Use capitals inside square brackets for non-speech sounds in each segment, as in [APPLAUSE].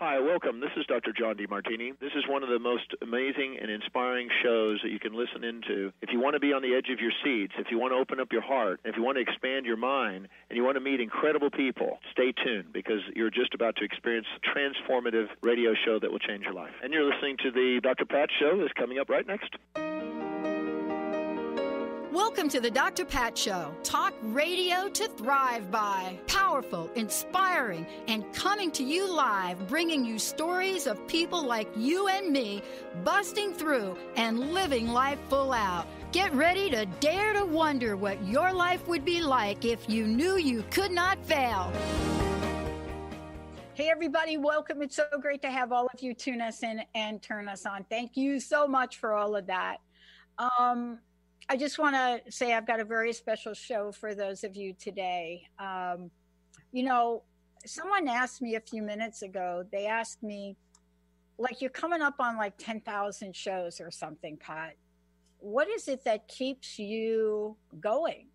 Hi, welcome. This is Dr. John Demartini. This is one of the most amazing and inspiring shows that you can listen into. If you want to be on the edge of your seats, if you want to open up your heart, if you want to expand your mind, and you want to meet incredible people, stay tuned because you're just about to experience a transformative radio show that will change your life. And you're listening to the Dr. Pat Show that's coming up right next. Welcome to the Dr. Pat Show. Talk radio to thrive by. Powerful, inspiring, and coming to you live, bringing you stories of people like you and me busting through and living life full out. Get ready to dare to wonder what your life would be like if you knew you could not fail. Hey, everybody, welcome. It's so great to have all of you tune us in and turn us on. Thank you so much for all of that. Um, I just want to say I've got a very special show for those of you today. Um, you know, someone asked me a few minutes ago, they asked me, like, you're coming up on like 10,000 shows or something, Pat. What is it that keeps you going?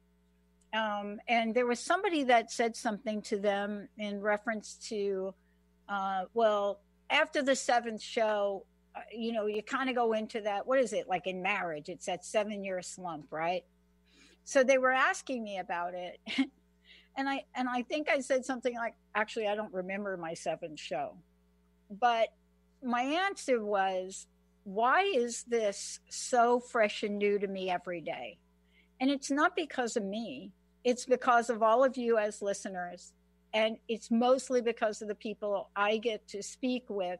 Um, and there was somebody that said something to them in reference to, uh, well, after the seventh show, Uh, you know, you kind of go into that. What is it like in marriage? It's that seven year slump, right? So they were asking me about it. [LAUGHS] and I and I think I said something like, actually, I don't remember my seventh show. But my answer was, why is this so fresh and new to me every day? And it's not because of me. It's because of all of you as listeners. And it's mostly because of the people I get to speak with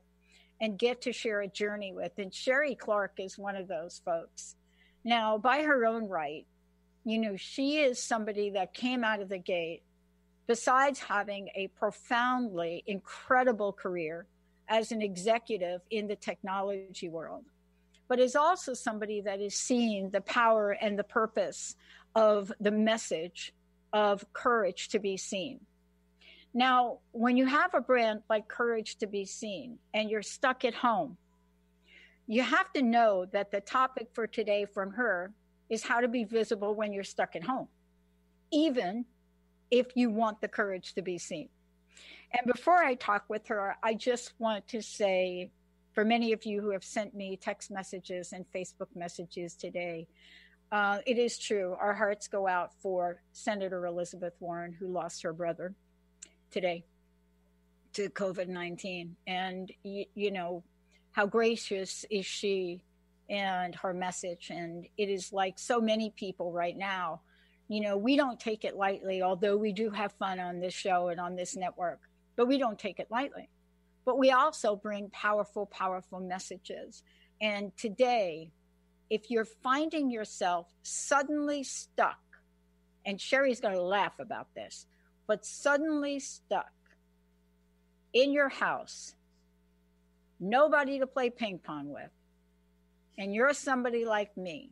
and get to share a journey with. And Sherrie Clark is one of those folks. Now, by her own right, you know, she is somebody that came out of the gate, besides having a profoundly incredible career as an executive in the technology world, but is also somebody that is seeing the power and the purpose of the message of courage to be seen. Now, when you have a brand like Courage to Be Seen and you're stuck at home, you have to know that the topic for today from her is how to be visible when you're stuck at home, even if you want the courage to be seen. And before I talk with her, I just want to say for many of you who have sent me text messages and Facebook messages today, uh, it is true. Our hearts go out for Senator Elizabeth Warren, who lost her brother today to COVID 19. And, you, you know, how gracious is she and her message. And it is like so many people right now, you know, we don't take it lightly, although we do have fun on this show and on this network, but we don't take it lightly. But we also bring powerful, powerful messages. And today, if you're finding yourself suddenly stuck, and Sherrie's going to laugh about this, but suddenly stuck in your house, nobody to play ping pong with, and you're somebody like me,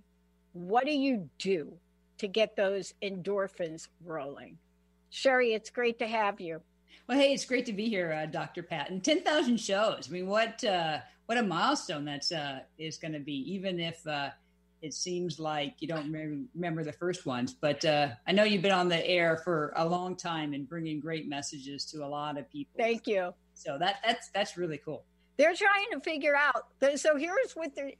what do you do to get those endorphins rolling? Sherrie, it's great to have you. Well, hey, it's great to be here, uh, Dr. Patton. Ten thousand shows. I mean, what uh, what a milestone that's uh, is going to be. Even if uh, it seems like you don't remember the first ones, but uh, I know you've been on the air for a long time and bringing great messages to a lot of people. Thank you. So that that's that's really cool. They're trying to figure out. So here's what they're.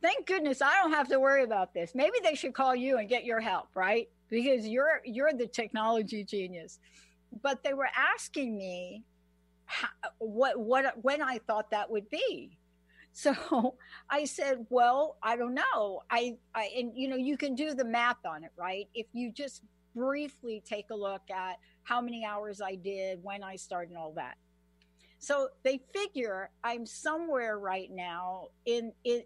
Thank goodness I don't have to worry about this. Maybe they should call you and get your help, right? Because you're you're the technology genius. But they were asking me how, what what when I thought that would be so [LAUGHS] I said, well, I don't know. I, I, and you know, you can do the math on it, right? If you just briefly take a look at how many hours I did, when I started, and all that. So they figure I'm somewhere right now in in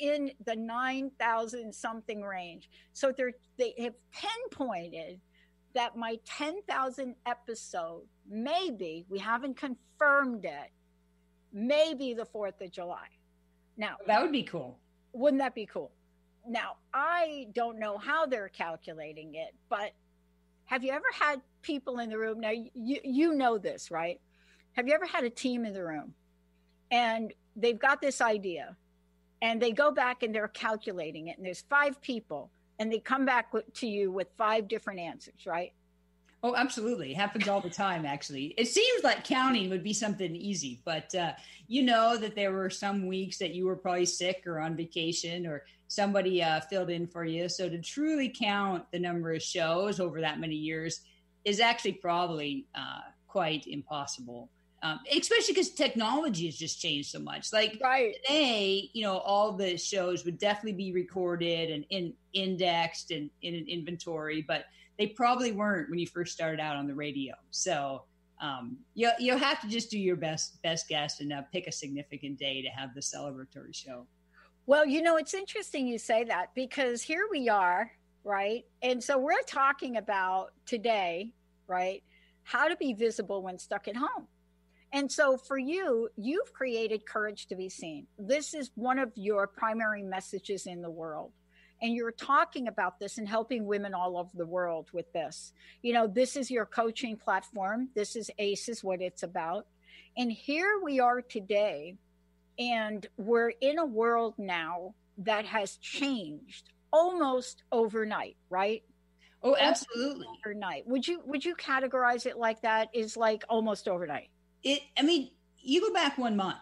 in the nine thousand something range. So they're they have pinpointed that my ten thousand episode maybe we haven't confirmed it, maybe the Fourth of July. Now, that would be cool. Wouldn't that be cool? Now, I don't know how they're calculating it, but have you ever had people in the room? Now, you, you know this, right? Have you ever had a team in the room and they've got this idea and they go back and they're calculating it, and there's five people and they come back to you with five different answers, right? Oh, absolutely. It happens all the time, actually. It seems like counting would be something easy, but uh, you know that there were some weeks that you were probably sick or on vacation or somebody uh, filled in for you. So to truly count the number of shows over that many years is actually probably uh, quite impossible. Um, especially because technology has just changed so much. Like right. today, you know, all the shows would definitely be recorded and in, indexed and in an inventory, but they probably weren't when you first started out on the radio. So um, you you'll have to just do your best best guess and uh, pick a significant day to have the celebratory show. Well, you know, it's interesting you say that because here we are, right? And so we're talking about today, right? How to be visible when stuck at home. And so for you, you've created Courage to Be Seen. This is one of your primary messages in the world and you're talking about this and helping women all over the world with this. You know, this is your coaching platform. This is ACEs, what it's about. And here we are today, and we're in a world now that has changed almost overnight, right? Oh, absolutely. Almost overnight. Would you would you categorize it like that? Is like almost overnight. It I mean, you go back one month,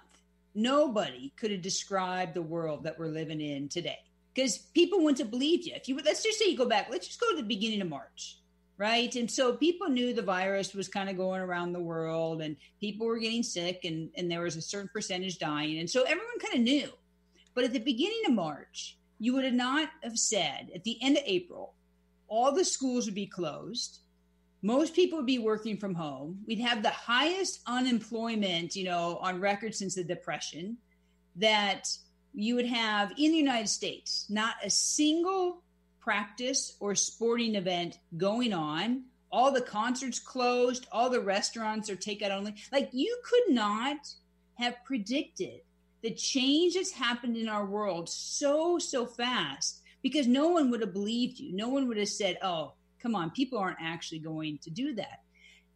nobody could have described the world that we're living in today because people wouldn't have believed you. If you let's just say you go back, let's just go to the beginning of March, right? And so people knew the virus was kind of going around the world, and people were getting sick, and and there was a certain percentage dying, and so everyone kind of knew. But at the beginning of March, you would have not have said at the end of April, all the schools would be closed. Most people would be working from home. We'd have the highest unemployment, you know, on record since the Depression. That you would have in the United States not a single practice or sporting event going on. All the concerts closed, all the restaurants are takeout only. Like you could not have predicted the change that's happened in our world so, so fast because no one would have believed you. No one would have said, oh, come on, people aren't actually going to do that.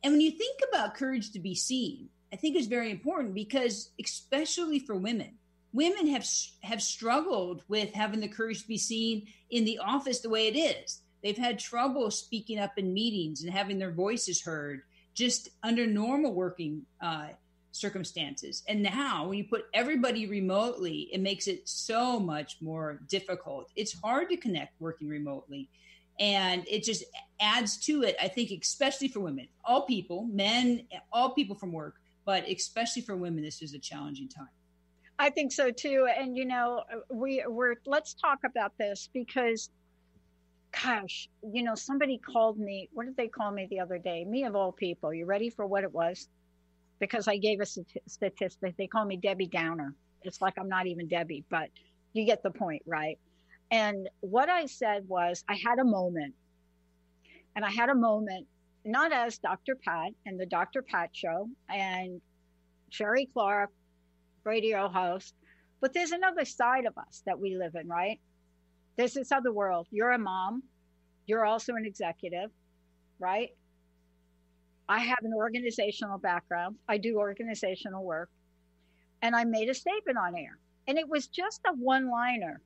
And when you think about courage to be seen, I think it's very important because, especially for women, women have have struggled with having the courage to be seen in the office the way it is. They've had trouble speaking up in meetings and having their voices heard just under normal working uh, circumstances. And now, when you put everybody remotely, it makes it so much more difficult. It's hard to connect working remotely. And it just adds to it, I think, especially for women, all people, men, all people from work, but especially for women, this is a challenging time. I think so too. And you know, we we're let's talk about this because gosh, you know, somebody called me. What did they call me the other day? Me of all people. You ready for what it was? Because I gave a statistic. They call me Debbie Downer. It's like I'm not even Debbie, but you get the point, right? And what I said was, I had a moment, and I had a moment, not as Dr. Pat and the Dr. Pat show and Sherrie Clark radio host. But there's another side of us that we live in, right? There's this other world. You're a mom. You're also an executive, right? I have an organizational background. I do organizational work. And I made a statement on air. And it was just a one liner.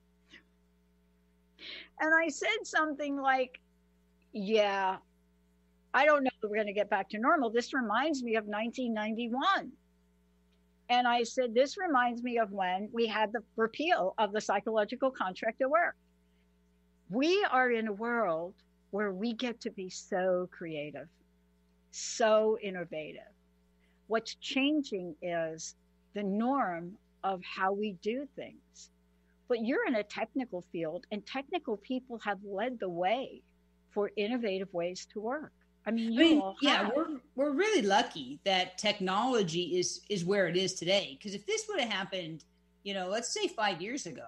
And I said something like, Yeah, I don't know that we're going to get back to normal. This reminds me of 1991. And I said, This reminds me of when we had the repeal of the psychological contract at work. We are in a world where we get to be so creative, so innovative. What's changing is the norm of how we do things. But you're in a technical field, and technical people have led the way for innovative ways to work. I mean, I mean yeah, we're we're really lucky that technology is is where it is today. Because if this would have happened, you know, let's say five years ago,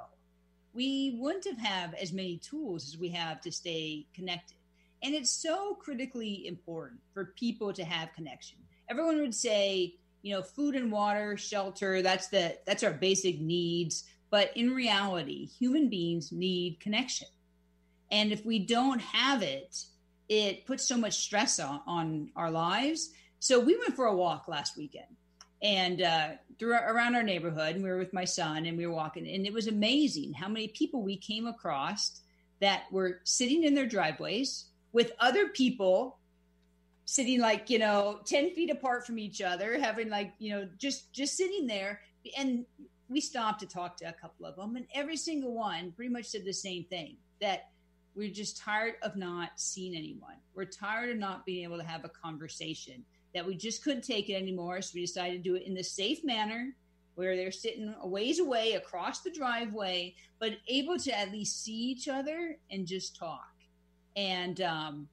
we wouldn't have have as many tools as we have to stay connected. And it's so critically important for people to have connection. Everyone would say, you know, food and water, shelter, that's the that's our basic needs. But in reality, human beings need connection. And if we don't have it, it puts so much stress on, on our lives. So we went for a walk last weekend and uh, through around our neighborhood, and we were with my son, and we were walking, and it was amazing how many people we came across that were sitting in their driveways with other people sitting like you know 10 feet apart from each other having like you know just just sitting there and we stopped to talk to a couple of them and every single one pretty much said the same thing that we're just tired of not seeing anyone we're tired of not being able to have a conversation that we just couldn't take it anymore so we decided to do it in the safe manner where they're sitting a ways away across the driveway but able to at least see each other and just talk and um,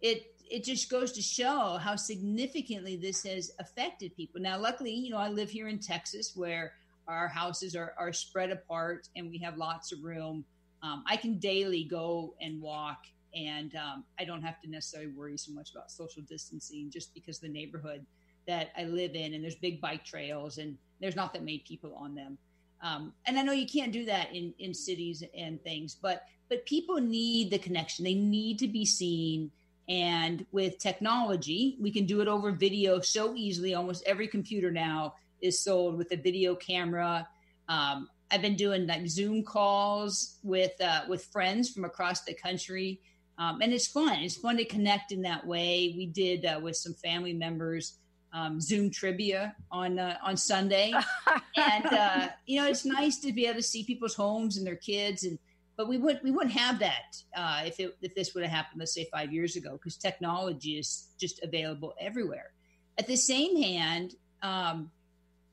it it just goes to show how significantly this has affected people. Now, luckily, you know, I live here in Texas where our houses are, are spread apart and we have lots of room. Um, I can daily go and walk, and um, I don't have to necessarily worry so much about social distancing just because the neighborhood that I live in and there's big bike trails and there's not that many people on them. Um, and I know you can't do that in, in cities and things, but but people need the connection. They need to be seen and with technology, we can do it over video so easily. Almost every computer now is sold with a video camera. Um, I've been doing like Zoom calls with uh, with friends from across the country, um, and it's fun. It's fun to connect in that way. We did uh, with some family members um, Zoom trivia on uh, on Sunday, [LAUGHS] and uh, you know it's nice to be able to see people's homes and their kids and but we would we wouldn't have that uh, if it, if this would have happened, let's say five years ago, because technology is just available everywhere. At the same hand, um,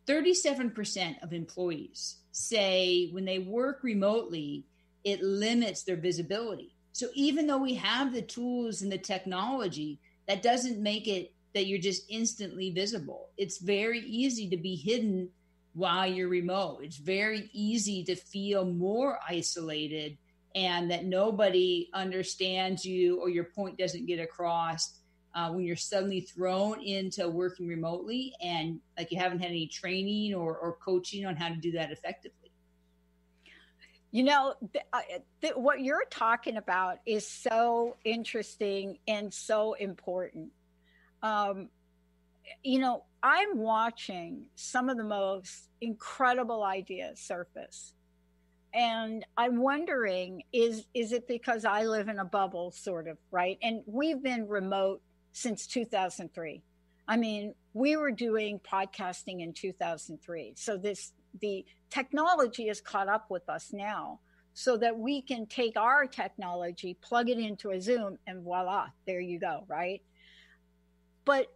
37% of employees say when they work remotely, it limits their visibility. So even though we have the tools and the technology, that doesn't make it that you're just instantly visible. It's very easy to be hidden while you're remote. It's very easy to feel more isolated and that nobody understands you or your point doesn't get across uh, when you're suddenly thrown into working remotely and like you haven't had any training or, or coaching on how to do that effectively. You know, th- th- what you're talking about is so interesting and so important. Um, you know, I'm watching some of the most incredible ideas surface. And I'm wondering is is it because I live in a bubble sort of, right? And we've been remote since 2003. I mean, we were doing podcasting in 2003. So this the technology has caught up with us now so that we can take our technology, plug it into a Zoom and voila, there you go, right? But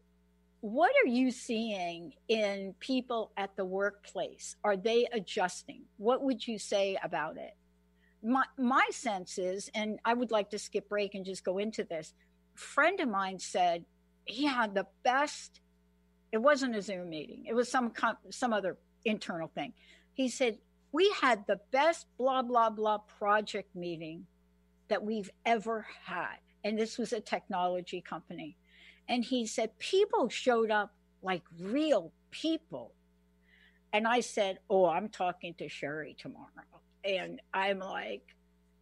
what are you seeing in people at the workplace? Are they adjusting? What would you say about it? My, my sense is, and I would like to skip break and just go into this. Friend of mine said he had the best. It wasn't a Zoom meeting. It was some some other internal thing. He said we had the best blah blah blah project meeting that we've ever had, and this was a technology company and he said, people showed up like real people. And I said, Oh, I'm talking to Sherrie tomorrow. And I'm like,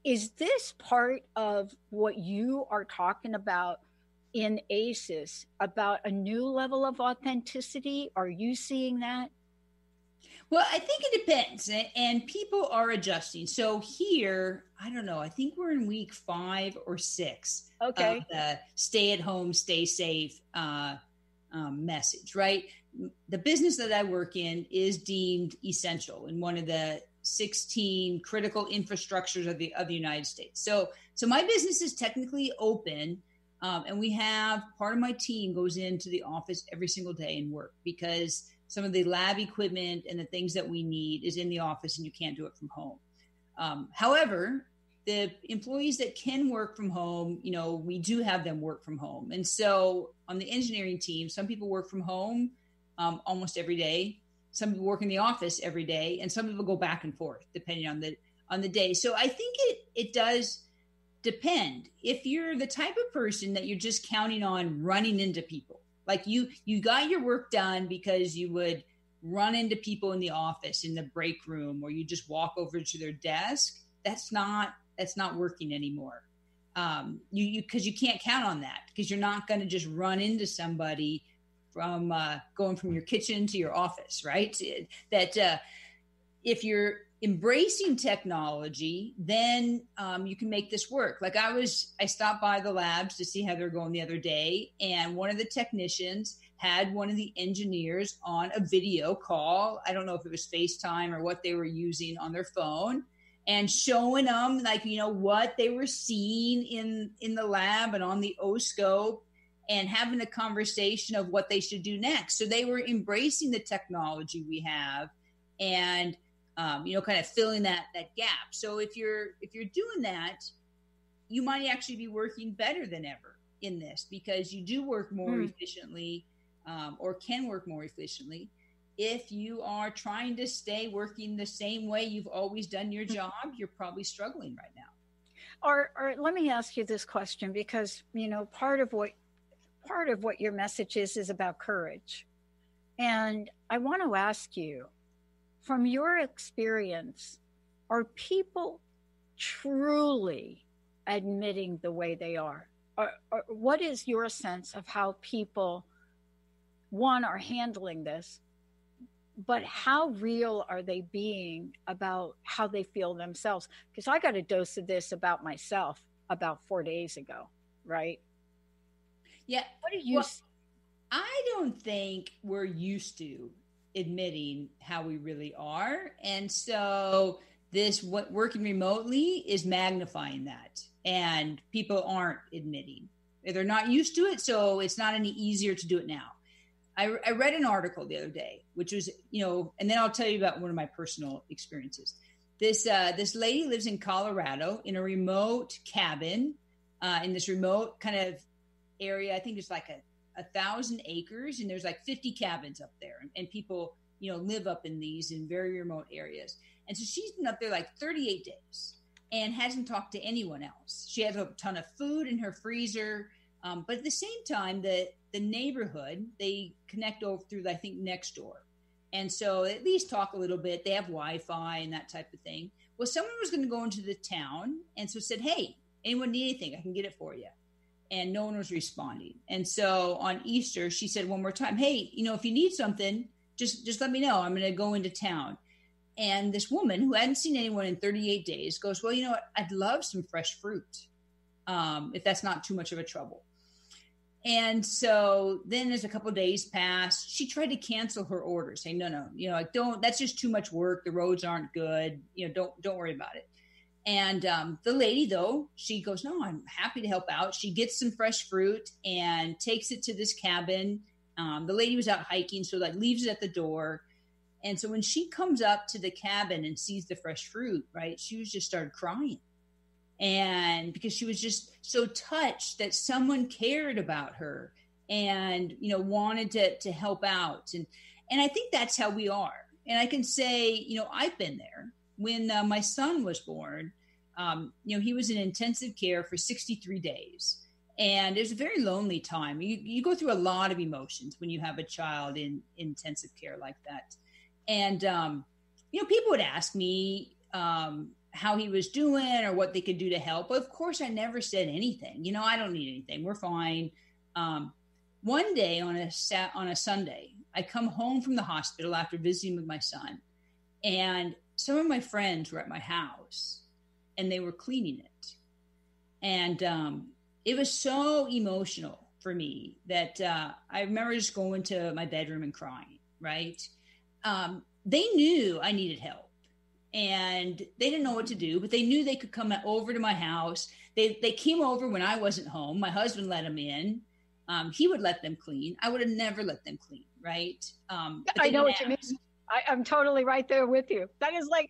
Is this part of what you are talking about in ACES about a new level of authenticity? Are you seeing that? Well, I think it depends, and people are adjusting. So here, I don't know. I think we're in week five or six. Okay. Of the stay at home, stay safe uh, um, message, right? The business that I work in is deemed essential in one of the 16 critical infrastructures of the of the United States. So, so my business is technically open. Um, and we have part of my team goes into the office every single day and work because some of the lab equipment and the things that we need is in the office and you can't do it from home. Um, however, the employees that can work from home, you know, we do have them work from home. And so on the engineering team, some people work from home um, almost every day. Some people work in the office every day, and some people go back and forth depending on the on the day. So I think it it does depend. If you're the type of person that you're just counting on running into people, like you you got your work done because you would run into people in the office in the break room or you just walk over to their desk. That's not that's not working anymore. Um, you you because you can't count on that because you're not going to just run into somebody from uh, going from your kitchen to your office, right? That uh, if you're embracing technology, then um, you can make this work. Like I was, I stopped by the labs to see how they're going the other day, and one of the technicians had one of the engineers on a video call. I don't know if it was FaceTime or what they were using on their phone and showing them like you know what they were seeing in in the lab and on the O-scope and having a conversation of what they should do next. So they were embracing the technology we have and um, you know kind of filling that that gap. So if you're if you're doing that, you might actually be working better than ever in this because you do work more mm. efficiently um, or can work more efficiently if you are trying to stay working the same way you've always done your hmm. job you're probably struggling right now or, or let me ask you this question because you know part of what part of what your message is is about courage. And i want to ask you from your experience are people truly admitting the way they are? Or, or what is your sense of how people one are handling this but how real are they being about how they feel themselves? Because i got a dose of this about myself about four days ago right yeah what do you well, i don't think we're used to admitting how we really are and so this what working remotely is magnifying that and people aren't admitting they're not used to it so it's not any easier to do it now I, I read an article the other day, which was, you know, and then I'll tell you about one of my personal experiences. This uh, this lady lives in Colorado in a remote cabin, uh, in this remote kind of area. I think it's like a, a thousand acres, and there's like 50 cabins up there, and, and people, you know, live up in these in very remote areas. And so she's been up there like 38 days and hasn't talked to anyone else. She has a ton of food in her freezer, um, but at the same time, the the neighborhood, they connect over through, I think, Nextdoor. And so at least talk a little bit. They have Wi Fi and that type of thing. Well, someone was going to go into the town and so said, Hey, anyone need anything? I can get it for you. And no one was responding. And so on Easter, she said one more time, Hey, you know, if you need something, just just let me know. I'm going to go into town. And this woman who hadn't seen anyone in 38 days goes, Well, you know what? I'd love some fresh fruit um, if that's not too much of a trouble. And so then as a couple days passed, she tried to cancel her order, saying, no, no, you know, like don't, that's just too much work. The roads aren't good. You know, don't, don't worry about it. And um, the lady, though, she goes, no, I'm happy to help out. She gets some fresh fruit and takes it to this cabin. Um, the lady was out hiking, so like leaves it at the door. And so when she comes up to the cabin and sees the fresh fruit, right, she was just started crying and because she was just so touched that someone cared about her and you know wanted to to help out and and I think that's how we are and I can say you know I've been there when uh, my son was born um, you know he was in intensive care for 63 days and it was a very lonely time you, you go through a lot of emotions when you have a child in intensive care like that and um, you know people would ask me um, how he was doing or what they could do to help. But of course, I never said anything. You know, I don't need anything. We're fine. Um, one day on a sat on a Sunday, I come home from the hospital after visiting with my son, and some of my friends were at my house, and they were cleaning it, and um, it was so emotional for me that uh, I remember just going to my bedroom and crying. Right? Um, they knew I needed help and they didn't know what to do, but they knew they could come over to my house. They they came over when I wasn't home. My husband let them in. Um, he would let them clean. I would have never let them clean, right? Um, I know what ask. you mean. I, I'm totally right there with you. That is like,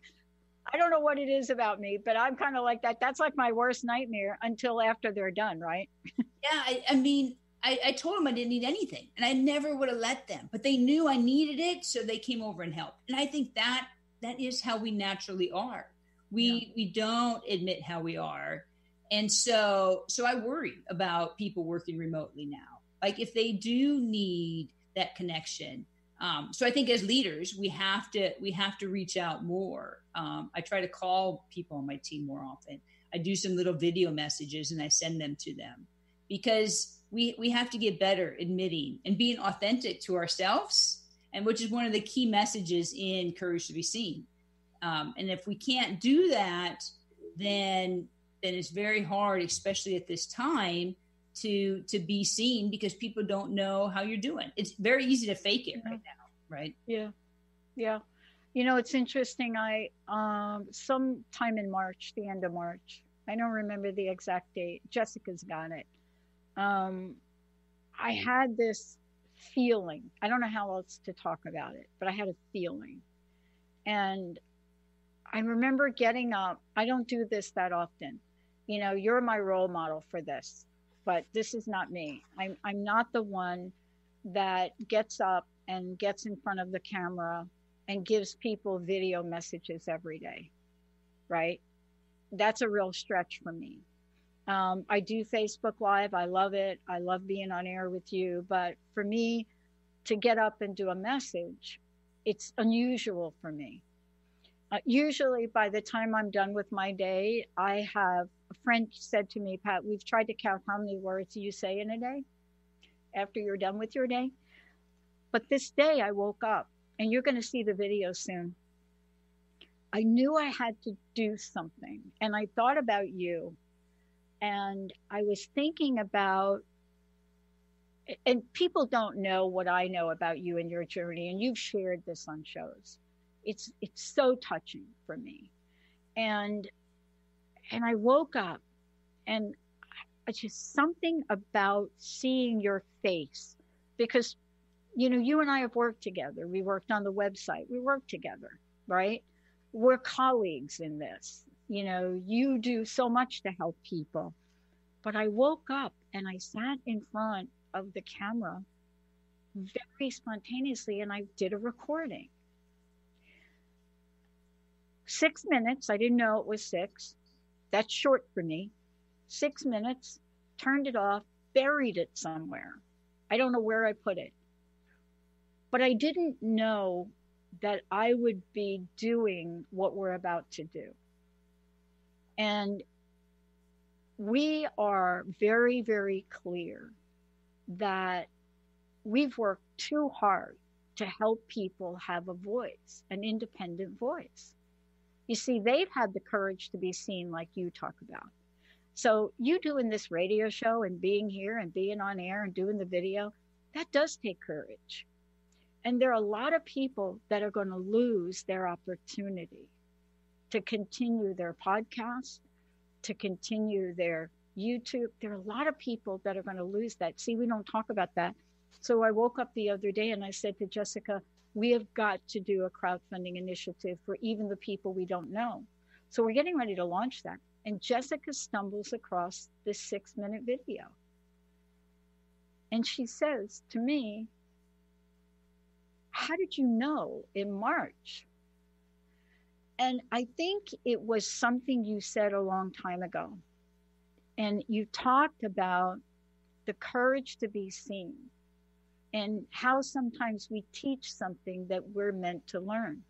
I don't know what it is about me, but I'm kind of like that. That's like my worst nightmare until after they're done, right? [LAUGHS] yeah, I, I mean, I, I, told them I didn't need anything, and I never would have let them, but they knew I needed it, so they came over and helped. And I think that that is how we naturally are. We yeah. we don't admit how we are. And so so I worry about people working remotely now. Like if they do need that connection. Um, so I think as leaders, we have to we have to reach out more. Um, I try to call people on my team more often. I do some little video messages and I send them to them because we we have to get better admitting and being authentic to ourselves and which is one of the key messages in Courage to Be Seen. Um, and if we can't do that, then then it's very hard, especially at this time, to to be seen because people don't know how you're doing. It's very easy to fake it right now, right? Yeah, yeah. You know, it's interesting. I um sometime in March, the end of March, I don't remember the exact date. Jessica's got it. Um, I had this feeling. I don't know how else to talk about it, but I had a feeling, and I remember getting up. I don't do this that often. You know, you're my role model for this, but this is not me. I'm I'm not the one that gets up and gets in front of the camera and gives people video messages every day. Right? That's a real stretch for me. Um, I do Facebook Live. I love it. I love being on air with you. But for me to get up and do a message, it's unusual for me. Uh, usually, by the time I'm done with my day, I have a friend said to me, Pat, we've tried to count how many words you say in a day after you're done with your day. But this day, I woke up, and you're going to see the video soon. I knew I had to do something, and I thought about you, and I was thinking about and people don't know what I know about you and your journey, and you've shared this on shows it's it's so touching for me and and i woke up and it's just something about seeing your face because you know you and i have worked together. We worked on the website. We worked together right? We're colleagues in this. You know you do so much to help people. But i woke up and i sat in front of the camera very spontaneously and i did a recording. Six minutes. I didn't know it was six. That's short for me. Six minutes, turned it off, buried it somewhere. I don't know where I put it. But I didn't know that I would be doing what we're about to do. And we are very, very clear that we've worked too hard to help people have a voice, an independent voice. You see, they've had the courage to be seen like you talk about. So, you doing this radio show and being here and being on air and doing the video, that does take courage. And there are a lot of people that are going to lose their opportunity to continue their podcast, to continue their YouTube. There are a lot of people that are going to lose that. See, we don't talk about that. So I woke up the other day and I said to Jessica, we have got to do a crowdfunding initiative for even the people we don't know. So we're getting ready to launch that. And Jessica stumbles across this six minute video. And she says to me, How did you know in March? And I think it was something you said a long time ago. And you talked about the courage to be seen and how sometimes we teach something that we're meant to learn.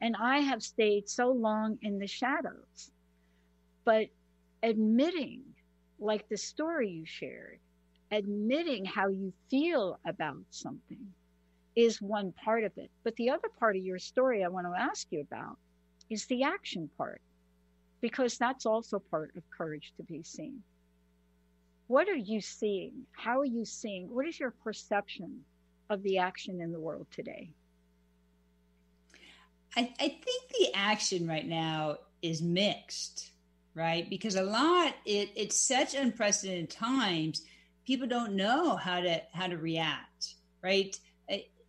And I have stayed so long in the shadows, but admitting, like the story you shared, admitting how you feel about something is one part of it. But the other part of your story I want to ask you about is the action part, because that's also part of courage to be seen what are you seeing? How are you seeing? What is your perception of the action in the world today? I, I think the action right now is mixed, right? Because a lot it it's such unprecedented times. People don't know how to how to react, right?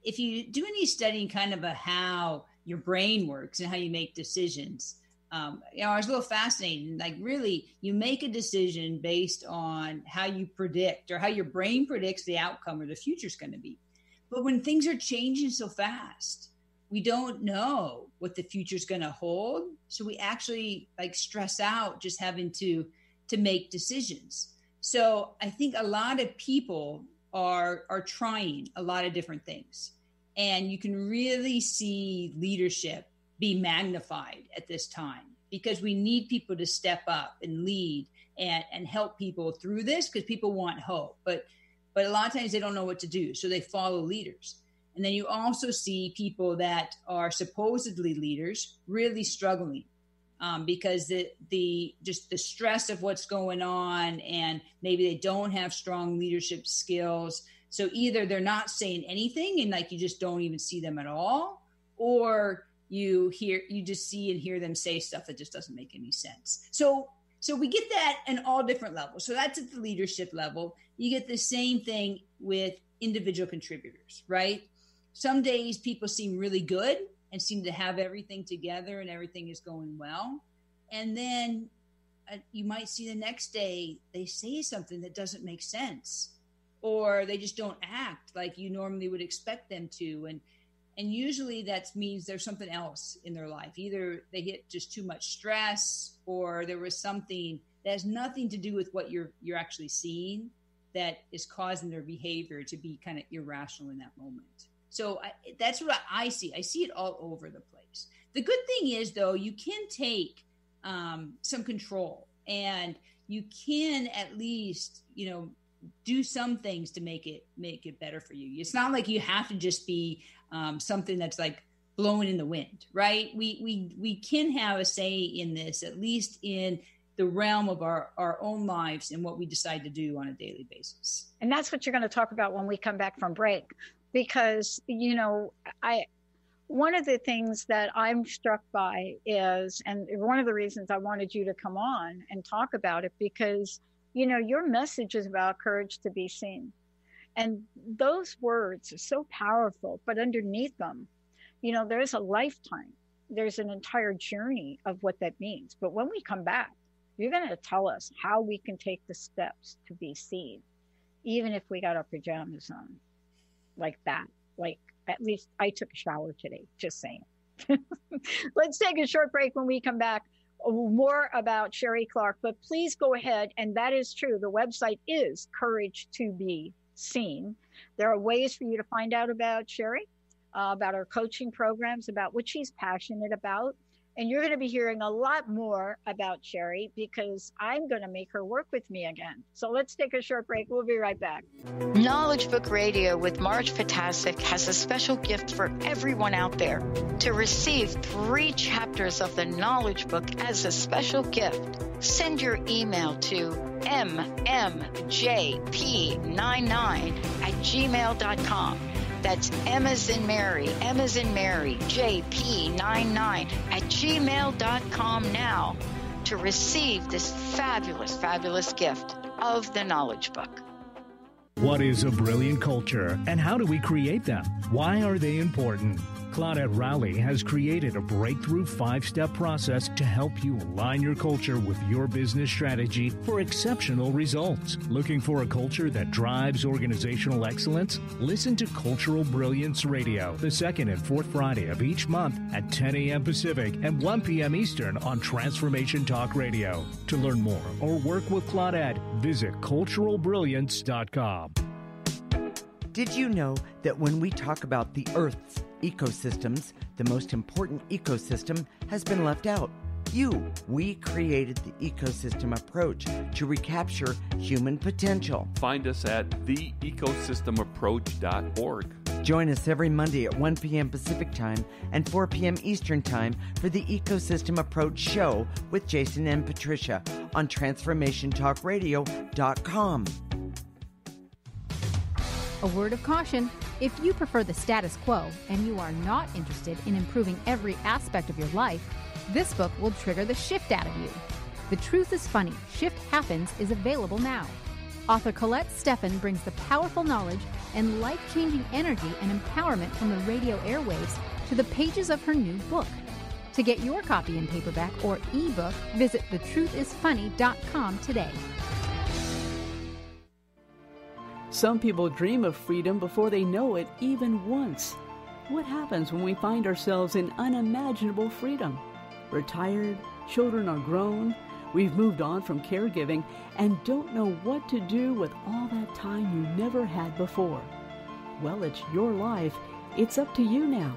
If you do any studying, kind of a how your brain works and how you make decisions, um, you know, I was a little fascinated. Like, really, you make a decision based on how you predict or how your brain predicts the outcome or the future is going to be. But when things are changing so fast, we don't know what the future is going to hold. So we actually like stress out just having to to make decisions. So I think a lot of people are are trying a lot of different things, and you can really see leadership be magnified at this time because we need people to step up and lead and, and help people through this because people want hope. But but a lot of times they don't know what to do, so they follow leaders. And then you also see people that are supposedly leaders really struggling um, because the the just the stress of what's going on, and maybe they don't have strong leadership skills. So either they're not saying anything, and like you just don't even see them at all, or you hear you just see and hear them say stuff that just doesn't make any sense. So so we get that in all different levels. So that's at the leadership level. You get the same thing with individual contributors, right? Some days people seem really good and seem to have everything together and everything is going well. And then uh, you might see the next day they say something that doesn't make sense or they just don't act like you normally would expect them to and and usually that means there's something else in their life either they hit just too much stress or there was something that has nothing to do with what you're you're actually seeing that is causing their behavior to be kind of irrational in that moment so I, that's what I see. I see it all over the place. The good thing is, though, you can take um, some control and you can at least, you know, do some things to make it make it better for you. It's not like you have to just be um, something that's like blowing in the wind, right? We we we can have a say in this, at least in the realm of our, our own lives and what we decide to do on a daily basis. And that's what you're going to talk about when we come back from break because you know i one of the things that i'm struck by is and one of the reasons i wanted you to come on and talk about it because you know your message is about courage to be seen and those words are so powerful but underneath them you know there's a lifetime there's an entire journey of what that means but when we come back you're going to tell us how we can take the steps to be seen even if we got our pajamas on like that. Like at least I took a shower today, just saying. [LAUGHS] Let's take a short break when we come back. More about Sherrie Clark, but please go ahead. And that is true. The website is Courage to Be Seen. There are ways for you to find out about Sherrie, uh, about her coaching programs, about what she's passionate about. And you're going to be hearing a lot more about Sherrie because I'm going to make her work with me again. So let's take a short break. We'll be right back. Knowledge Book Radio with Marge Potasic has a special gift for everyone out there. To receive three chapters of the Knowledge Book as a special gift, send your email to mmjp99 at gmail.com. That's M as in Mary, M as in Mary, JP99 at gmail.com now to receive this fabulous, fabulous gift of the Knowledge Book. What is a brilliant culture and how do we create them? Why are they important? Claudette Rowley has created a breakthrough five step process to help you align your culture with your business strategy for exceptional results. Looking for a culture that drives organizational excellence? Listen to Cultural Brilliance Radio the second and fourth Friday of each month at 10 a.m. Pacific and 1 p.m. Eastern on Transformation Talk Radio. To learn more or work with Claudette, visit culturalbrilliance.com. Did you know that when we talk about the Earth's ecosystems, the most important ecosystem has been left out? You. We created the ecosystem approach to recapture human potential. Find us at theecosystemapproach.org. Join us every Monday at 1 p.m. Pacific Time and 4 p.m. Eastern Time for the Ecosystem Approach Show with Jason and Patricia on TransformationTalkRadio.com. A word of caution if you prefer the status quo and you are not interested in improving every aspect of your life, this book will trigger the shift out of you. The Truth is Funny Shift Happens is available now. Author Colette Steffen brings the powerful knowledge and life changing energy and empowerment from the radio airwaves to the pages of her new book. To get your copy in paperback or ebook, visit thetruthisfunny.com today. Some people dream of freedom before they know it even once. What happens when we find ourselves in unimaginable freedom? Retired, children are grown, we've moved on from caregiving, and don't know what to do with all that time you never had before. Well, it's your life. It's up to you now.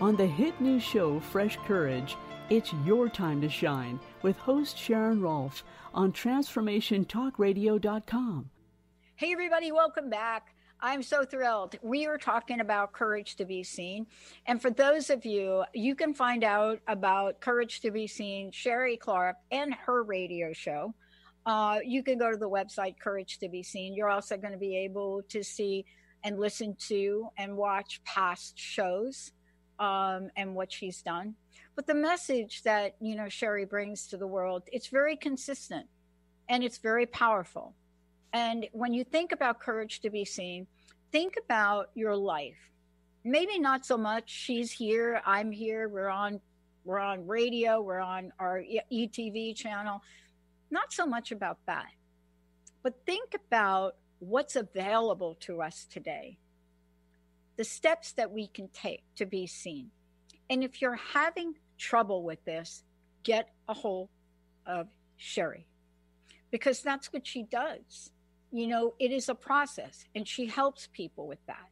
On the hit new show Fresh Courage, it's your time to shine with host Sharon Rolfe on TransformationTalkRadio.com. Hey, everybody, welcome back. I'm so thrilled. We are talking about Courage to Be Seen. And for those of you, you can find out about Courage to Be Seen, Sherrie Clark, and her radio show. Uh, you can go to the website Courage to Be Seen. You're also going to be able to see and listen to and watch past shows um, and what she's done. But the message that you know Sherrie brings to the world, it's very consistent and it's very powerful. And when you think about courage to be seen, think about your life. Maybe not so much. She's here. I'm here. We're on. We're on radio. We're on our ETV channel. Not so much about that, but think about what's available to us today. The steps that we can take to be seen. And if you're having trouble with this, get a hold of Sherrie because that's what she does you know, it is a process and she helps people with that.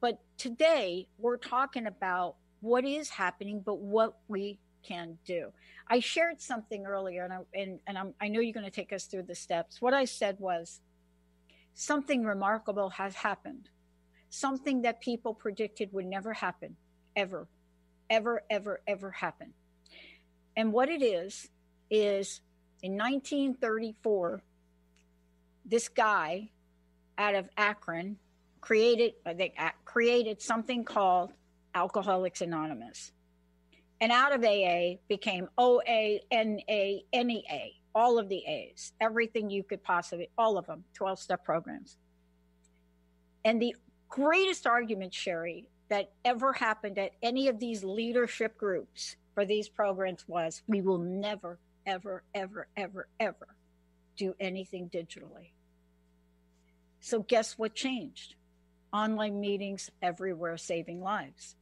But today we're talking about what is happening, but what we can do. I shared something earlier and I, and, and I'm, I know you're going to take us through the steps. What I said was something remarkable has happened. Something that people predicted would never happen, ever, ever, ever, ever happen. And what it is, is in 1934, this guy out of Akron created uh, they uh, created something called Alcoholics Anonymous. And out of AA became O A N A N E A, all of the A's, everything you could possibly, all of them, 12 step programs. And the greatest argument, Sherrie, that ever happened at any of these leadership groups for these programs was we will never, ever, ever, ever, ever do anything digitally. So, guess what changed? Online meetings everywhere, saving lives.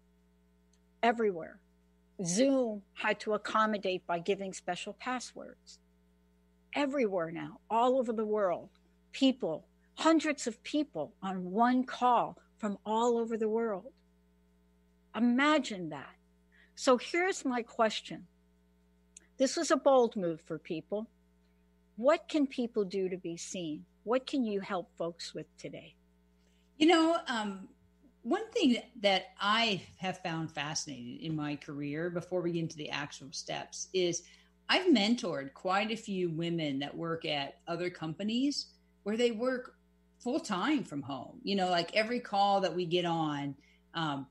Everywhere. Zoom had to accommodate by giving special passwords. Everywhere now, all over the world, people, hundreds of people on one call from all over the world. Imagine that. So here's my question. This was a bold move for people. What can people do to be seen? What can you help folks with today? You know, um, one thing that I have found fascinating in my career before we get into the actual steps is I've mentored quite a few women that work at other companies where they work full time from home. You know, like every call that we get on, um,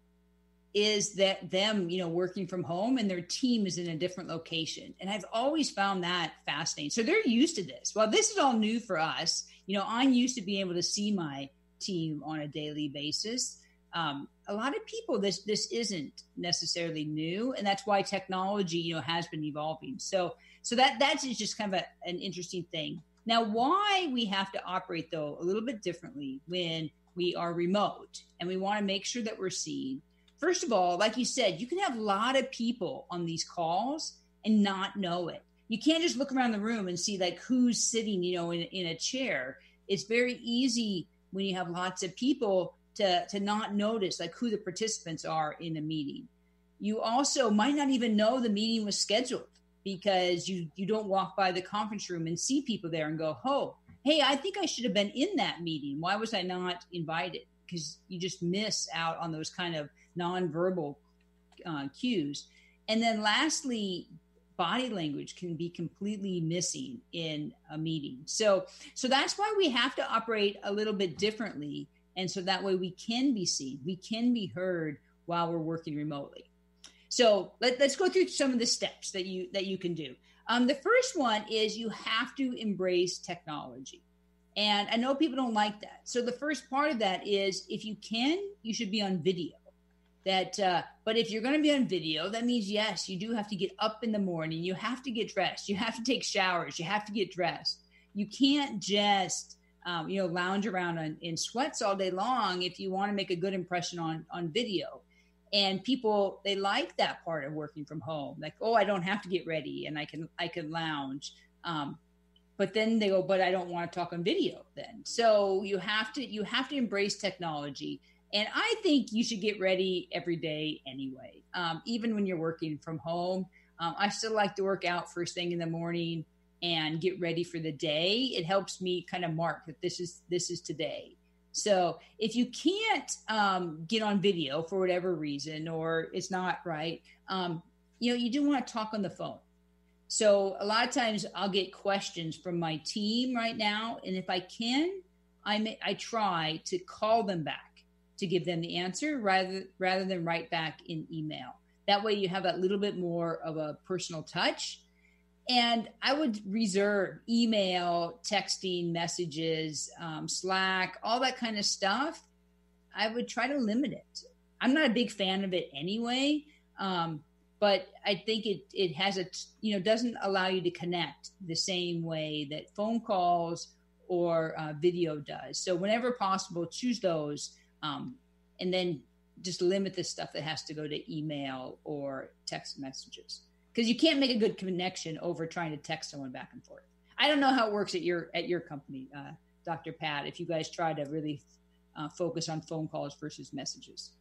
is that them, you know, working from home and their team is in a different location. And I've always found that fascinating. So they're used to this. Well, this is all new for us. You know, I'm used to being able to see my team on a daily basis. Um, a lot of people, this this isn't necessarily new, and that's why technology, you know, has been evolving. So, so that that's just kind of a, an interesting thing. Now, why we have to operate though a little bit differently when we are remote, and we want to make sure that we're seen First of all, like you said, you can have a lot of people on these calls and not know it. You can't just look around the room and see like who's sitting, you know, in, in a chair. It's very easy when you have lots of people to, to not notice like who the participants are in a meeting. You also might not even know the meeting was scheduled because you you don't walk by the conference room and see people there and go, "Oh, hey, I think I should have been in that meeting. Why was I not invited?" Because you just miss out on those kind of nonverbal uh, cues. And then lastly, body language can be completely missing in a meeting. So so that's why we have to operate a little bit differently and so that way we can be seen, we can be heard while we're working remotely. So let, us go through some of the steps that you that you can do. Um, the first one is you have to embrace technology. And I know people don't like that. So the first part of that is if you can, you should be on video that uh, but if you're going to be on video that means yes you do have to get up in the morning. You have to get dressed. You have to take showers. You have to get dressed. You can't just um, you know lounge around on, in sweats all day long if you want to make a good impression on on video. And people they like that part of working from home. Like oh i don't have to get ready and i can i can lounge. Um, but then they go but i don't want to talk on video then. So you have to you have to embrace technology and I think you should get ready every day anyway, um, even when you're working from home. Um, I still like to work out first thing in the morning and get ready for the day. It helps me kind of mark that this is this is today. So if you can't um, get on video for whatever reason or it's not right, um, you know, you do want to talk on the phone. So a lot of times I'll get questions from my team right now, and if I can, I may, I try to call them back to give them the answer rather rather than write back in email. That way, you have a little bit more of a personal touch. And I would reserve email, texting, messages, um, Slack, all that kind of stuff. I would try to limit it. I'm not a big fan of it anyway. Um, but I think it it has a you know doesn't allow you to connect the same way that phone calls or uh, video does. So whenever possible, choose those, um, and then just limit the stuff that has to go to email or text messages because you can't make a good connection over trying to text someone back and forth. I don't know how it works at your at your company, uh, Dr. Pat. If you guys try to really uh, focus on phone calls versus messages.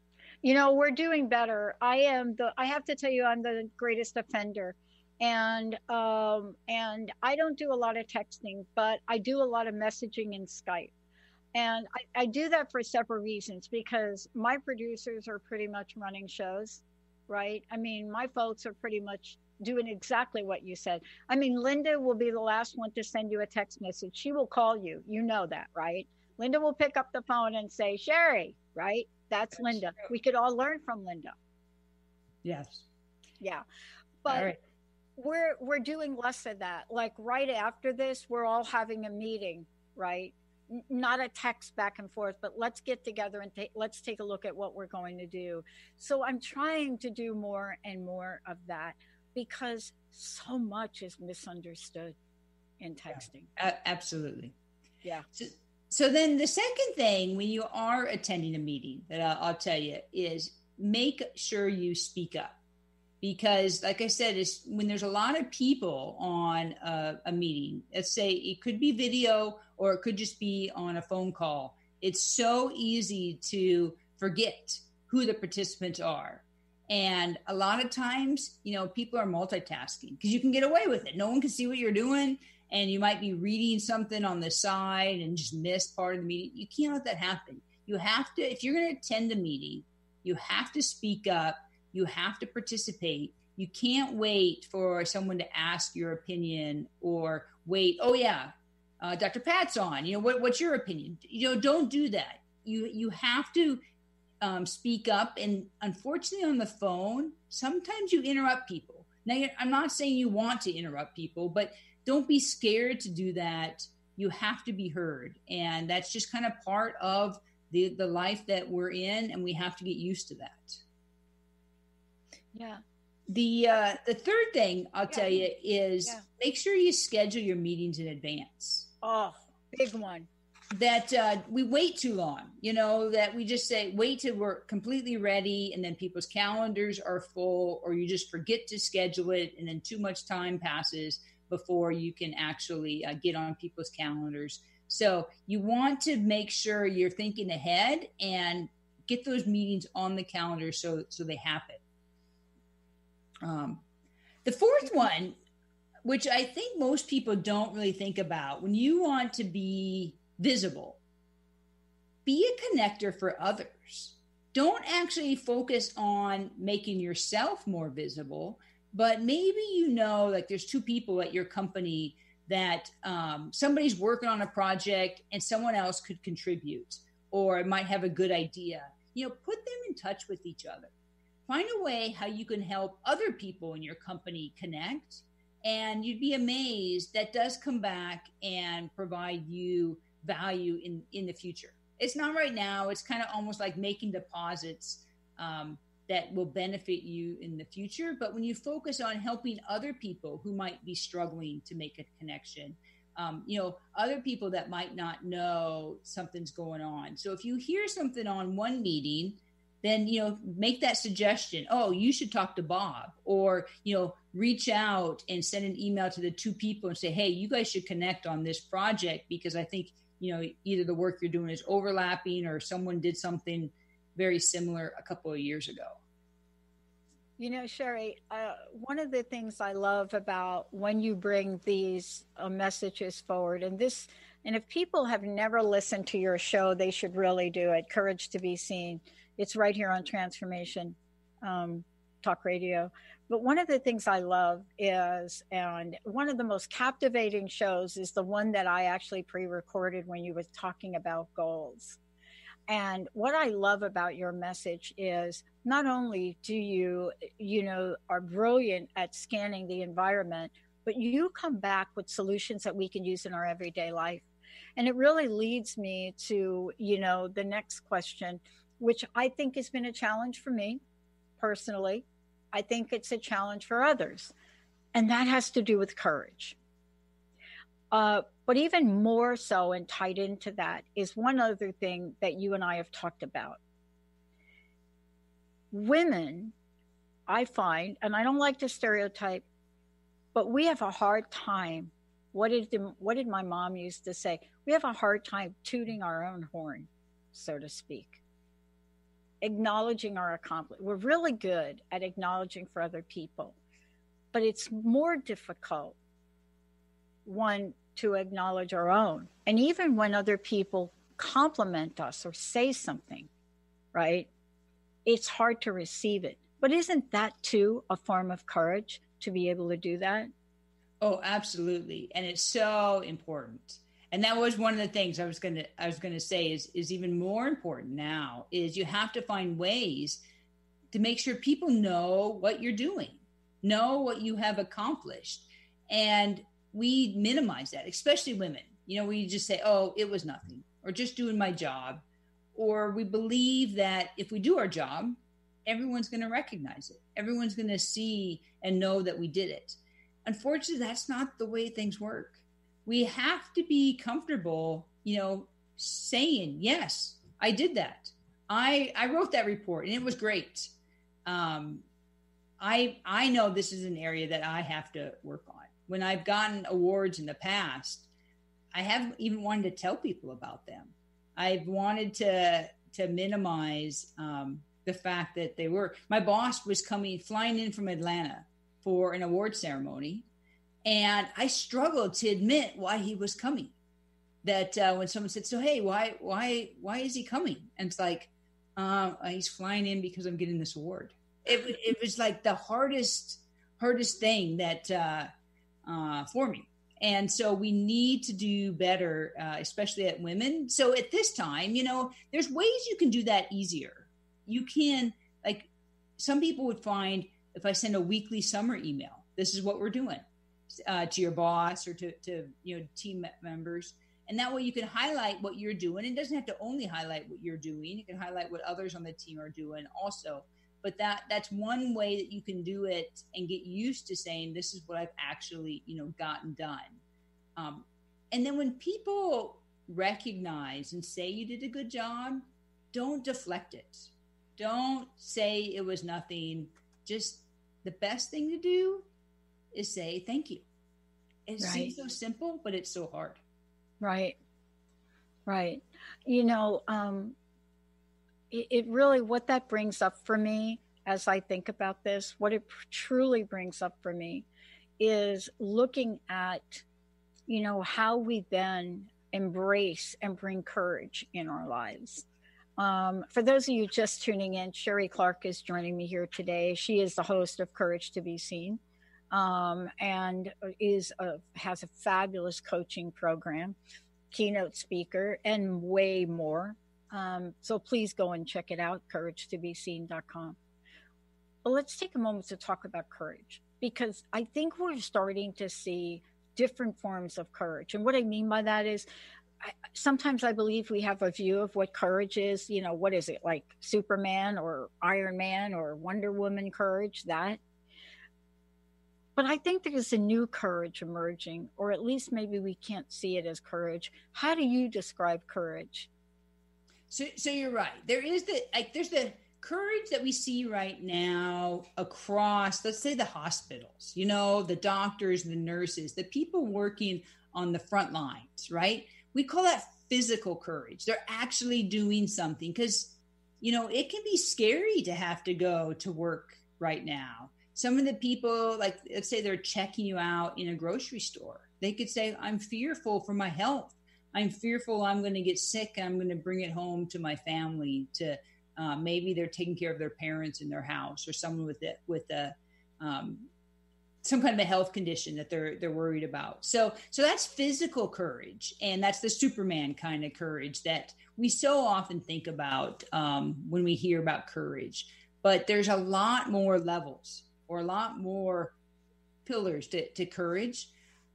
You know, we're doing better. I am the I have to tell you I'm the greatest offender. And um and I don't do a lot of texting, but I do a lot of messaging in Skype. And I, I do that for several reasons because my producers are pretty much running shows, right? I mean, my folks are pretty much doing exactly what you said. I mean, Linda will be the last one to send you a text message. She will call you. You know that, right? Linda will pick up the phone and say, Sherrie, right? That's, That's Linda. True. We could all learn from Linda. Yes. Yeah. But right. we're we're doing less of that. Like right after this, we're all having a meeting, right? Not a text back and forth, but let's get together and take let's take a look at what we're going to do. So I'm trying to do more and more of that because so much is misunderstood in texting. Yeah, absolutely. Yeah. So, so then the second thing when you are attending a meeting that I'll, I'll tell you is make sure you speak up because like i said when there's a lot of people on a, a, meeting let's say it could be video or it could just be on a phone call it's so easy to forget who the participants are and a lot of times you know people are multitasking because you can get away with it no one can see what you're doing and you might be reading something on the side and just miss part of the meeting. You can't let that happen. You have to, if you're going to attend a meeting, you have to speak up, you have to participate. You can't wait for someone to ask your opinion or wait, oh, yeah, uh, Dr. Pat's on. You know, what, what's your opinion? You know, don't do that. You, you have to um, speak up. And unfortunately, on the phone, sometimes you interrupt people. Now, I'm not saying you want to interrupt people, but don't be scared to do that. You have to be heard. And that's just kind of part of the, the life that we're in, and we have to get used to that. Yeah. The uh, the third thing I'll yeah. tell you is yeah. make sure you schedule your meetings in advance. Oh, big one. That uh, we wait too long, you know, that we just say wait till we're completely ready, and then people's calendars are full, or you just forget to schedule it, and then too much time passes before you can actually uh, get on people's calendars. So you want to make sure you're thinking ahead and get those meetings on the calendar so so they happen. Um, the fourth one, which I think most people don't really think about, when you want to be visible, be a connector for others. Don't actually focus on making yourself more visible but maybe you know like there's two people at your company that um, somebody's working on a project and someone else could contribute or might have a good idea you know put them in touch with each other find a way how you can help other people in your company connect and you'd be amazed that does come back and provide you value in in the future it's not right now it's kind of almost like making deposits um, that will benefit you in the future. But when you focus on helping other people who might be struggling to make a connection, um, you know, other people that might not know something's going on. So if you hear something on one meeting, then you know make that suggestion oh you should talk to bob or you know reach out and send an email to the two people and say hey you guys should connect on this project because i think you know either the work you're doing is overlapping or someone did something very similar a couple of years ago. You know, Sherrie, uh, one of the things I love about when you bring these uh, messages forward, and this And if people have never listened to your show, they should really do it. Courage to be Seen. It's right here on Transformation um, Talk Radio. But one of the things I love is, and one of the most captivating shows is the one that I actually pre recorded when you were talking about goals. And what I love about your message is not only do you, you know, are brilliant at scanning the environment, but you come back with solutions that we can use in our everyday life. And it really leads me to, you know, the next question, which I think has been a challenge for me personally I think it's a challenge for others. And that has to do with courage. Uh, but even more so, and tied into that, is one other thing that you and I have talked about. Women, I find, and I don't like to stereotype, but we have a hard time. What did, the, what did my mom used to say? We have a hard time tooting our own horn, so to speak acknowledging our accomplishment. We're really good at acknowledging for other people, but it's more difficult, one, to acknowledge our own. And even when other people compliment us or say something, right, it's hard to receive it. But isn't that too a form of courage to be able to do that? Oh, absolutely. And it's so important and that was one of the things I was gonna I was gonna say is is even more important now is you have to find ways to make sure people know what you're doing, know what you have accomplished, and we minimize that, especially women. You know, we just say, "Oh, it was nothing," or "Just doing my job," or we believe that if we do our job, everyone's going to recognize it. Everyone's going to see and know that we did it. Unfortunately, that's not the way things work we have to be comfortable, you know, saying, yes, I did that. I, I wrote that report and it was great. Um, I, I know this is an area that I have to work on. When I've gotten awards in the past, I haven't even wanted to tell people about them. I've wanted to, to minimize um, the fact that they were. My boss was coming, flying in from Atlanta for an award ceremony and I struggled to admit why he was coming. That uh, when someone said, "So hey, why why why is he coming?" and it's like, uh, "He's flying in because I'm getting this award." It it was like the hardest hardest thing that uh, uh, for me. And so we need to do better, uh, especially at women. So at this time, you know, there's ways you can do that easier. You can, like, some people would find if I send a weekly summer email, this is what we're doing uh, to your boss or to, to you know team members. And that way you can highlight what you're doing. It doesn't have to only highlight what you're doing. You can highlight what others on the team are doing also. But that that's one way that you can do it and get used to saying this is what i've actually you know gotten done. Um, and then when people recognize and say you did a good job don't deflect it. Don't say it was nothing. Just the best thing to do is say thank you. It right. seems so simple, but it's so hard. Right. Right. You know, um, it, it really, what that brings up for me as I think about this, what it truly brings up for me is looking at, you know, how we then embrace and bring courage in our lives. Um, for those of you just tuning in, Sherrie Clark is joining me here today. She is the host of Courage to Be Seen um, and is a, has a fabulous coaching program, keynote speaker, and way more. Um, so please go and check it out, couragetobeseen.com. But let's take a moment to talk about courage because I think we're starting to see different forms of courage. And what I mean by that is I, sometimes I believe we have a view of what courage is. You know, what is it like Superman or Iron Man or Wonder Woman courage? That but I think there's a new courage emerging, or at least maybe we can't see it as courage. How do you describe courage? So, so you're right. There is the like, there's the courage that we see right now across, let's say, the hospitals. You know, the doctors, the nurses, the people working on the front lines. Right? We call that physical courage. They're actually doing something because, you know, it can be scary to have to go to work right now some of the people like let's say they're checking you out in a grocery store they could say i'm fearful for my health I'm fearful I'm going to get sick. I'm going to bring it home to my family. To uh, maybe they're taking care of their parents in their house or someone with it with a um, some kind of a health condition that they're they're worried about. So so that's physical courage, and that's the Superman kind of courage that we so often think about um, when we hear about courage. But there's a lot more levels or a lot more pillars to, to courage.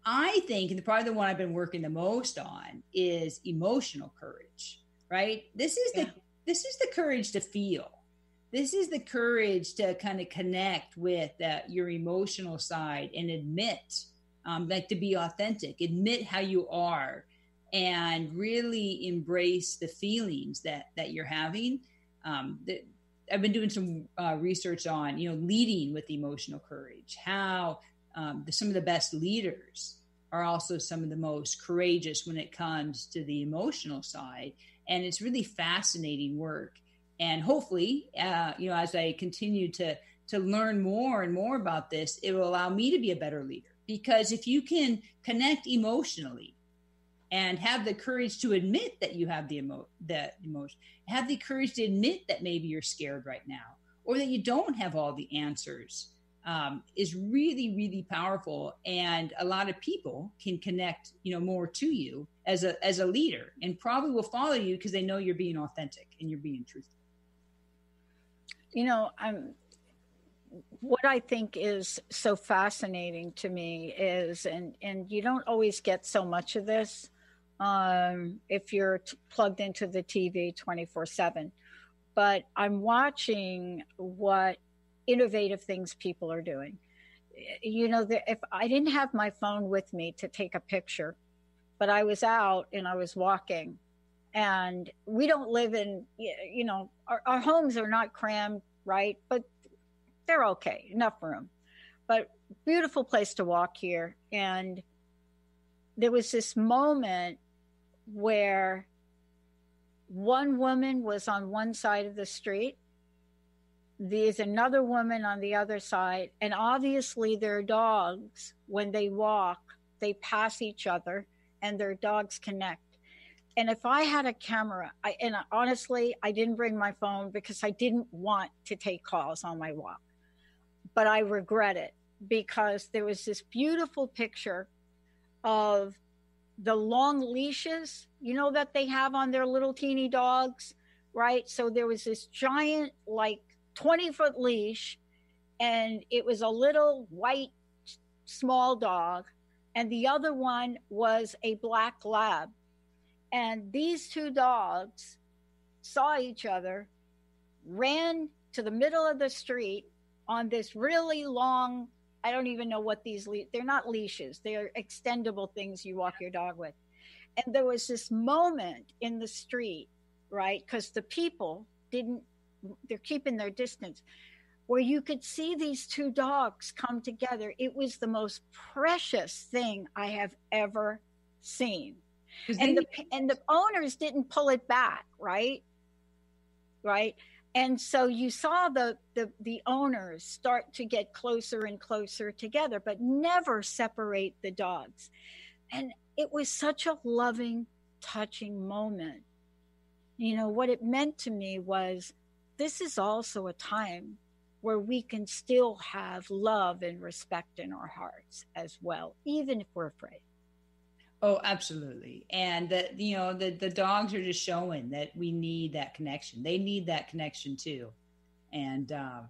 I think, and probably the one I've been working the most on is emotional courage. Right? This is yeah. the this is the courage to feel this is the courage to kind of connect with uh, your emotional side and admit um, like to be authentic admit how you are and really embrace the feelings that that you're having um, i've been doing some uh, research on you know leading with emotional courage how um, the, some of the best leaders are also some of the most courageous when it comes to the emotional side and it's really fascinating work and hopefully, uh, you know, as I continue to to learn more and more about this, it will allow me to be a better leader. Because if you can connect emotionally and have the courage to admit that you have the emo- that emotion, have the courage to admit that maybe you're scared right now or that you don't have all the answers, um, is really really powerful. And a lot of people can connect, you know, more to you as a as a leader, and probably will follow you because they know you're being authentic and you're being truthful you know, I'm what I think is so fascinating to me is, and and you don't always get so much of this um, if you're t- plugged into the TV twenty four seven, but I'm watching what innovative things people are doing. You know, the, if I didn't have my phone with me to take a picture, but I was out and I was walking and we don't live in you know our, our, homes are not crammed right? But they're okay enough room. But beautiful place to walk here and there was this moment where one woman was on one side of the street there's another woman on the other side and obviously their dogs when they walk they pass each other and their dogs connect and if I had a camera, I, and honestly, I didn't bring my phone because I didn't want to take calls on my walk. But I regret it because there was this beautiful picture of the long leashes, you know, that they have on their little teeny dogs, right? So there was this giant, like 20 foot leash, and it was a little white, small dog. And the other one was a black lab and these two dogs saw each other, ran to the middle of the street on this really long, I don't even know what these, le- they're not leashes, they're extendable things you walk your dog with. And there was this moment in the street, right? Because the people didn't, they're keeping their distance, where you could see these two dogs come together. It was the most precious thing I have ever seen and the and the owners didn't pull it back right right and so you saw the, the the owners start to get closer and closer together but never separate the dogs. And it was such a loving touching moment. You know what it meant to me was this is also a time where we can still have love and respect in our hearts as well even if we're afraid Oh, absolutely. And that, you know, the, the dogs are just showing that we need that connection. They need that connection too. And uh,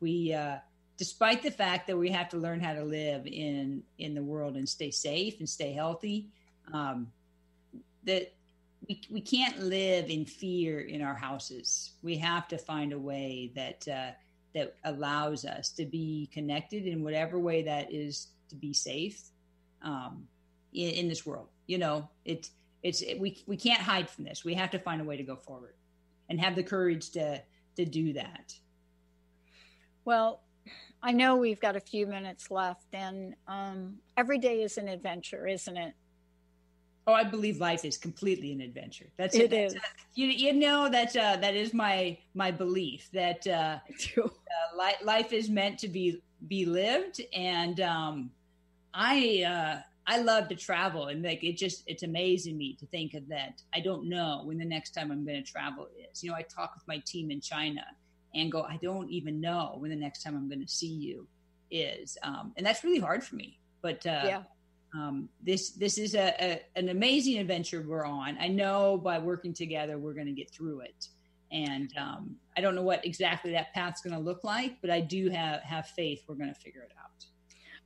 we, uh, despite the fact that we have to learn how to live in, in the world and stay safe and stay healthy, um, that we, we can't live in fear in our houses. We have to find a way that, uh, that allows us to be connected in whatever way that is to be safe. Um, in, in this world. You know, it's it's it, we we can't hide from this. We have to find a way to go forward, and have the courage to to do that. Well, I know we've got a few minutes left, and um, every day is an adventure, isn't it? Oh, I believe life is completely an adventure. That's it. That's is. you, you know that uh, that is my my belief that uh, [LAUGHS] uh, li- life is meant to be be lived, and um, I uh, I love to travel, and like it just it's amazing me to think of that. I don't know when the next time I'm going to travel is. You know, I talk with my team in China and go, I don't even know when the next time I'm going to see you is, um, and that's really hard for me. But uh, yeah. Um, this this is a, a, an amazing adventure we're on. I know by working together we're going to get through it, and um, I don't know what exactly that path's going to look like, but I do have have faith we're going to figure it out.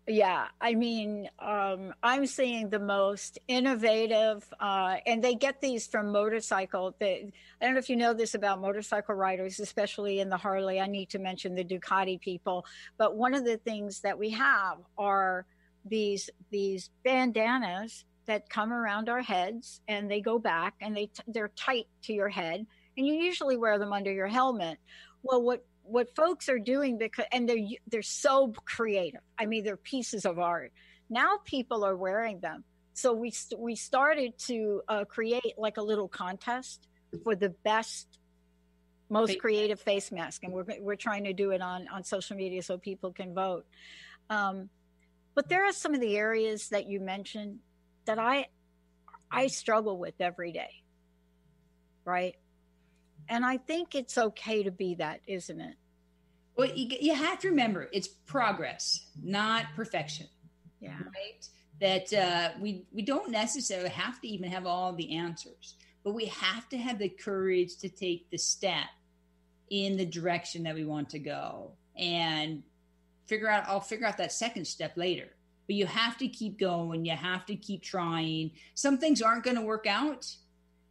Yeah, I mean, um, I'm seeing the most innovative, uh, and they get these from motorcycle. They, I don't know if you know this about motorcycle riders, especially in the Harley. I need to mention the Ducati people, but one of the things that we have are these these bandanas that come around our heads, and they go back, and they they're tight to your head, and you usually wear them under your helmet. Well, what what folks are doing because and they're they're so creative. I mean, they're pieces of art. Now people are wearing them. So we we started to uh, create like a little contest for the best, most creative face mask, and we're we're trying to do it on on social media so people can vote. Um, but there are some of the areas that you mentioned that I I struggle with every day. Right? And I think it's okay to be that, isn't it? Well, you, you have to remember it's progress, not perfection. Yeah. Right. That uh, we we don't necessarily have to even have all the answers, but we have to have the courage to take the step in the direction that we want to go and figure out. I'll figure out that second step later. But you have to keep going. You have to keep trying. Some things aren't going to work out,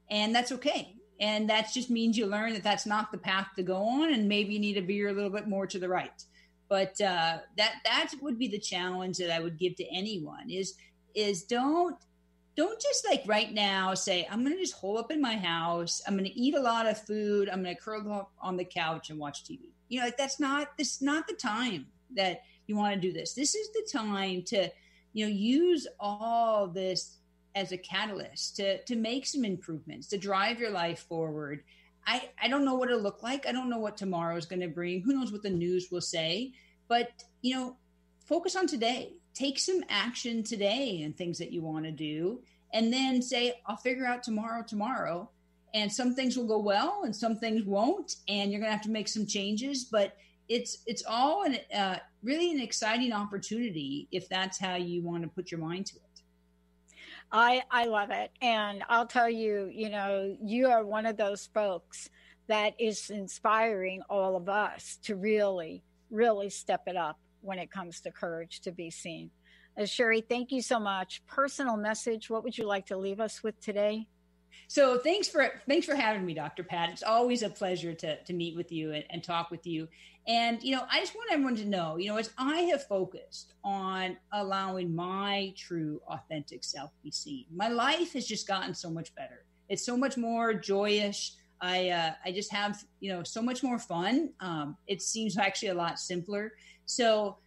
and that's okay and that just means you learn that that's not the path to go on and maybe you need to veer a little bit more to the right. But uh, that that would be the challenge that i would give to anyone is is don't don't just like right now say i'm going to just hole up in my house. I'm going to eat a lot of food. I'm going to curl up on the couch and watch tv you know like that's not this not the time that you want to do this. This is the time to you know use all this as a catalyst to to make some improvements to drive your life forward. I i don't know what it'll look like. I don't know what tomorrow is going to bring. Who knows what the news will say. But you know focus on today. Take some action today and things that you want to do and then say i'll figure out tomorrow tomorrow. And some things will go well and some things won't and you're going to have to make some changes but it's it's all an, uh, really an exciting opportunity if that's how you want to put your mind to it I I love it, and I'll tell you, you know, you are one of those folks that is inspiring all of us to really, really step it up when it comes to courage to be seen. Uh, Sherrie, thank you so much. Personal message. What would you like to leave us with today? So thanks for thanks for having me, Dr. Pat. It's always a pleasure to to meet with you and, and talk with you. And, you know, I just want everyone to know, you know, as I have focused on allowing my true, authentic self to be seen, my life has just gotten so much better. It's so much more joyous. I, uh, I just have, you know, so much more fun. Um, it seems actually a lot simpler. So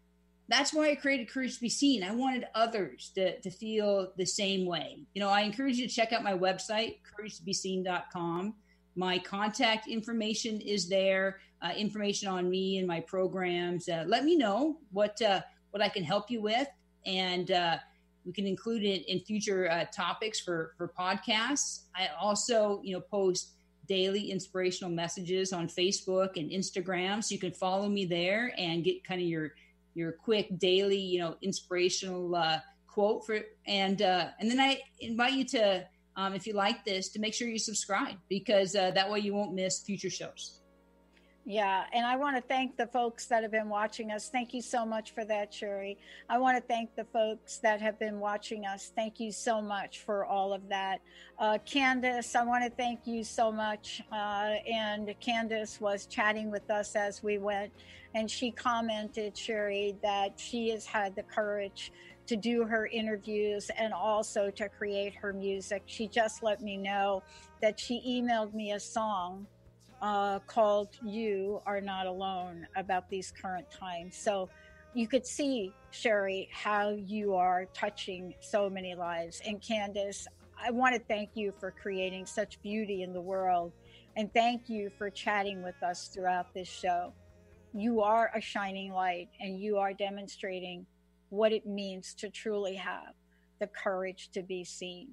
that's why I created Courage to Be Seen. I wanted others to, to feel the same way. You know, I encourage you to check out my website, courage to be couragetobeseen.com. My contact information is there uh, information on me and my programs, uh, let me know what uh, what I can help you with, and uh, we can include it in future uh, topics for for podcasts. I also, you know, post daily inspirational messages on Facebook and Instagram, so you can follow me there and get kind of your your quick daily, you know, inspirational uh, quote for and and then I invite you to. Um, if you like this, to make sure you subscribe because that way you won't miss future shows. Yeah, and I want to thank the folks that have been watching us. Thank you so much for that, Sherrie. I want to thank the folks that have been watching us. Thank you so much for all of that. Uh, Candace, I want to thank you so much. Uh, and Candace was chatting with us as we went, and she commented, Sherrie, that she has had the courage to do her interviews and also to create her music. She just let me know that she emailed me a song uh, called You Are Not Alone about these current times. So you could see, Sherrie, how you are touching so many lives. And Candace, I want to thank you for creating such beauty in the world. And thank you for chatting with us throughout this show. You are a shining light and you are demonstrating what it means to truly have the courage to be seen.